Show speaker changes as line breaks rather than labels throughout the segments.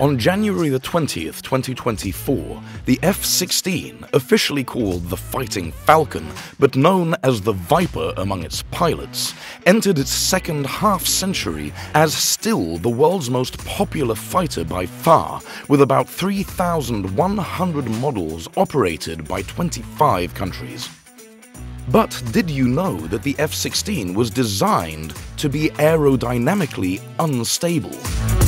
On January the 20th, 2024, the F-16, officially called the Fighting Falcon, but known as the Viper among its pilots, entered its second half-century as still the world's most popular fighter by far, with about 3,100 models operated by 25 countries. But did you know that the F-16 was designed to be aerodynamically unstable?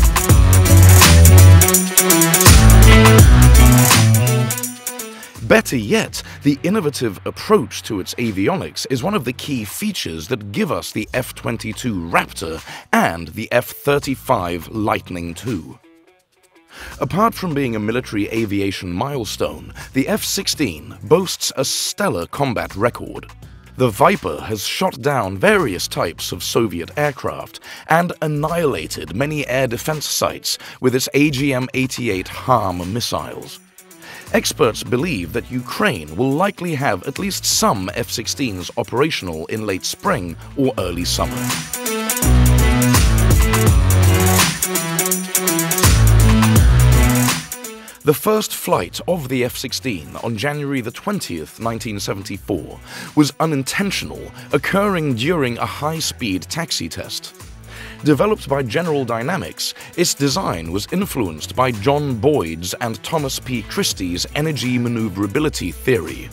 Better yet, the innovative approach to its avionics is one of the key features that give us the F-22 Raptor and the F-35 Lightning II. Apart from being a military aviation milestone, the F-16 boasts a stellar combat record. The Viper has shot down various types of Soviet aircraft and annihilated many air defense sites with its AGM-88 HARM missiles. Experts believe that Ukraine will likely have at least some F-16s operational in late spring or early summer. The first flight of the F-16 on January the 20th, 1974 was unintentional, occurring during a high-speed taxi test. Developed by General Dynamics, its design was influenced by John Boyd's and Thomas P. Christie's energy maneuverability theory.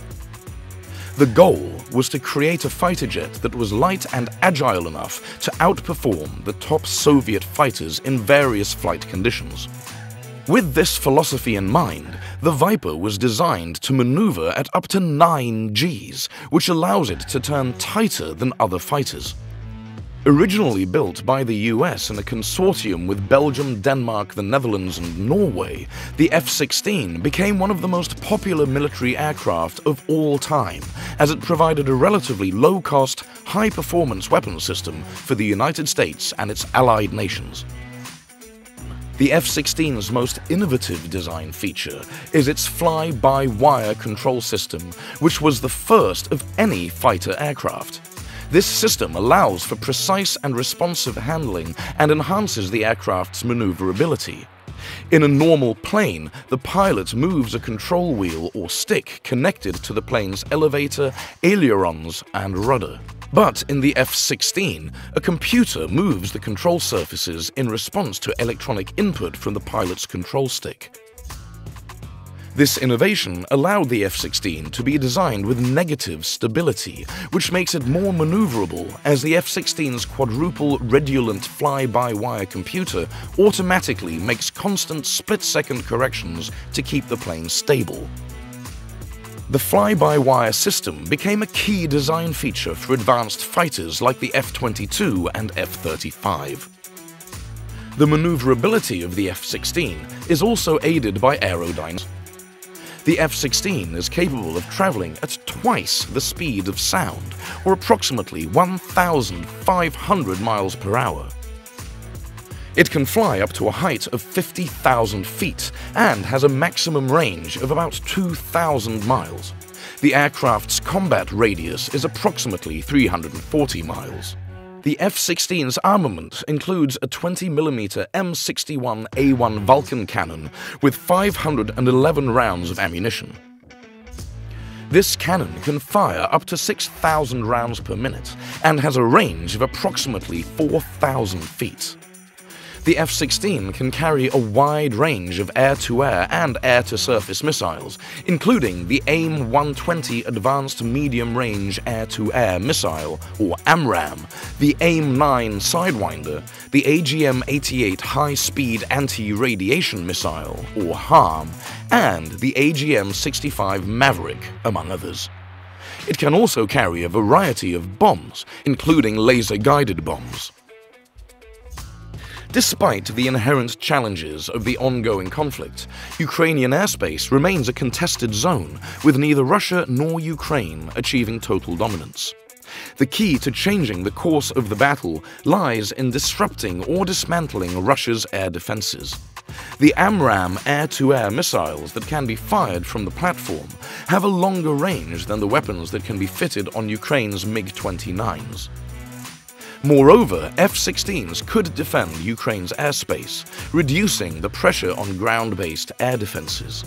The goal was to create a fighter jet that was light and agile enough to outperform the top Soviet fighters in various flight conditions. With this philosophy in mind, the Viper was designed to maneuver at up to 9 Gs, which allows it to turn tighter than other fighters. Originally built by the US in a consortium with Belgium, Denmark, the Netherlands and Norway, the F-16 became one of the most popular military aircraft of all time, as it provided a relatively low-cost, high-performance weapon system for the United States and its allied nations. The F-16's most innovative design feature is its fly-by-wire control system, which was the first of any fighter aircraft. This system allows for precise and responsive handling and enhances the aircraft's maneuverability. In a normal plane, the pilot moves a control wheel or stick connected to the plane's elevator, ailerons, and rudder. But in the F-16, a computer moves the control surfaces in response to electronic input from the pilot's control stick. This innovation allowed the F-16 to be designed with negative stability, which makes it more maneuverable as the F-16's quadruple redulent fly-by-wire computer automatically makes constant split-second corrections to keep the plane stable. The fly-by-wire system became a key design feature for advanced fighters like the F-22 and F-35. The maneuverability of the F-16 is also aided by aerodynamics. The F-16 is capable of traveling at twice the speed of sound, or approximately 1,500 miles per hour. It can fly up to a height of 50,000 feet and has a maximum range of about 2,000 miles. The aircraft's combat radius is approximately 340 miles. The F-16's armament includes a 20mm M61A1 Vulcan cannon with 511 rounds of ammunition. This cannon can fire up to 6,000 rounds per minute and has a range of approximately 4,000 feet. The F-16 can carry a wide range of air-to-air and air-to-surface missiles, including the AIM-120 Advanced Medium Range Air-to-Air -air Missile, or AMRAAM, the AIM-9 Sidewinder, the AGM-88 High-Speed Anti-Radiation Missile, or HARM, and the AGM-65 Maverick, among others. It can also carry a variety of bombs, including laser-guided bombs. Despite the inherent challenges of the ongoing conflict, Ukrainian airspace remains a contested zone, with neither Russia nor Ukraine achieving total dominance. The key to changing the course of the battle lies in disrupting or dismantling Russia's air defenses. The AMRAAM air-to-air -air missiles that can be fired from the platform have a longer range than the weapons that can be fitted on Ukraine's MiG-29s. Moreover, F-16s could defend Ukraine's airspace, reducing the pressure on ground-based air defenses.